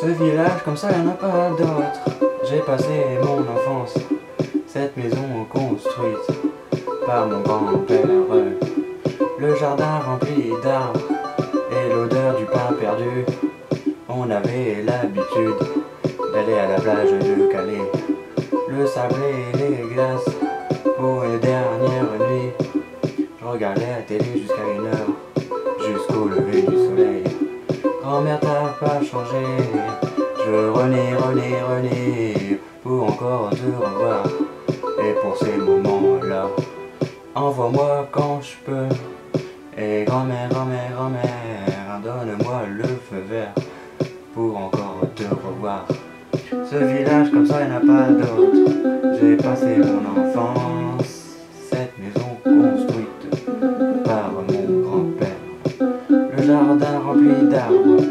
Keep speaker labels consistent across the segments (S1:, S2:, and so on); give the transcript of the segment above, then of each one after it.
S1: Ce village comme ça, il n'y en a pas d'autre. J'ai passé mon enfance cette maison construite par mon grand-père. Le jardin rempli d'arbres et l'odeur du pain perdu. On avait l'habitude d'aller à la plage de Calais. Le sable et les glaces pour les dernières nuits. Je regardais la télé jusqu'à une heure, jusqu'au lever du soleil. Grand-mère, t'as pas changé. Je renais, renais, renais pour encore te revoir. Ces moments-là, envoie-moi quand je peux. Et grand-mère, grand-mère, grand-mère, donne-moi le feu vert pour encore te revoir. Ce village comme ça, il n'y a pas d'autre. J'ai passé mon enfance, cette maison construite par mon grand-père. Le jardin rempli d'arbres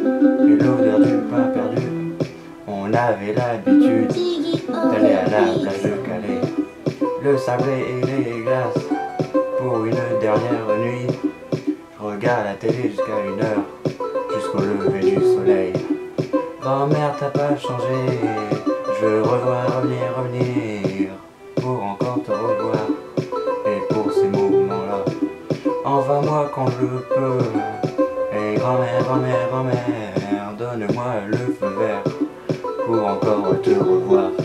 S1: et l'odeur du pain perdu. On avait l'habitude d'aller à la plage. Le sable et les glaces pour une dernière nuit. Je regarde la télé jusqu'à une heure, jusqu'au lever du soleil. Grand-mère, t'as pas changé. Je revois revenir, revenir pour encore te revoir. Et pour ces moments-là, envoie-moi quand je peux. Et grand-mère, grand-mère, grand-mère, donne-moi le feu vert pour encore te revoir.